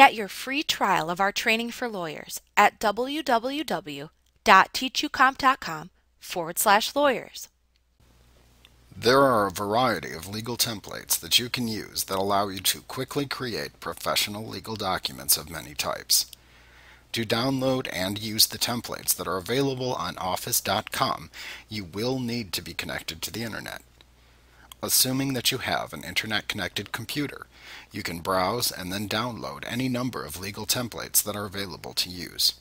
Get your free trial of our training for lawyers at www.teachucomp.com forward slash lawyers. There are a variety of legal templates that you can use that allow you to quickly create professional legal documents of many types. To download and use the templates that are available on office.com, you will need to be connected to the internet. Assuming that you have an internet-connected computer, you can browse and then download any number of legal templates that are available to use.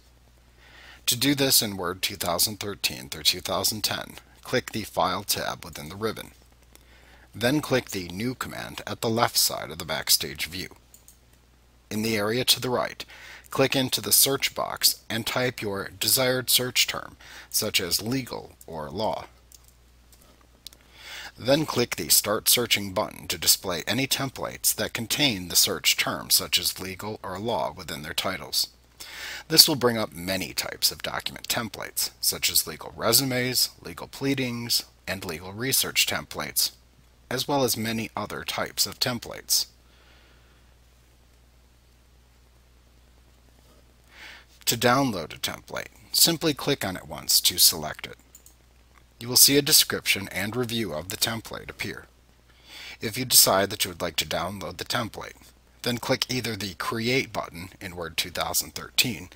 To do this in Word 2013 through 2010, click the File tab within the ribbon. Then click the New command at the left side of the Backstage view. In the area to the right, click into the search box and type your desired search term, such as legal or law. Then click the Start Searching button to display any templates that contain the search term such as legal or law within their titles. This will bring up many types of document templates, such as legal resumes, legal pleadings, and legal research templates, as well as many other types of templates. To download a template, simply click on it once to select it you will see a description and review of the template appear. If you decide that you would like to download the template, then click either the Create button in Word 2013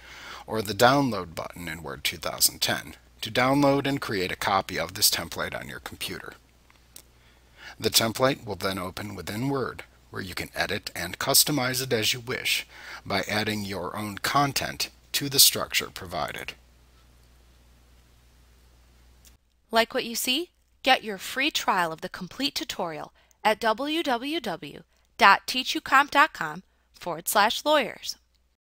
or the Download button in Word 2010 to download and create a copy of this template on your computer. The template will then open within Word where you can edit and customize it as you wish by adding your own content to the structure provided. Like what you see? Get your free trial of the complete tutorial at www.teachucomp.com forward slash lawyers.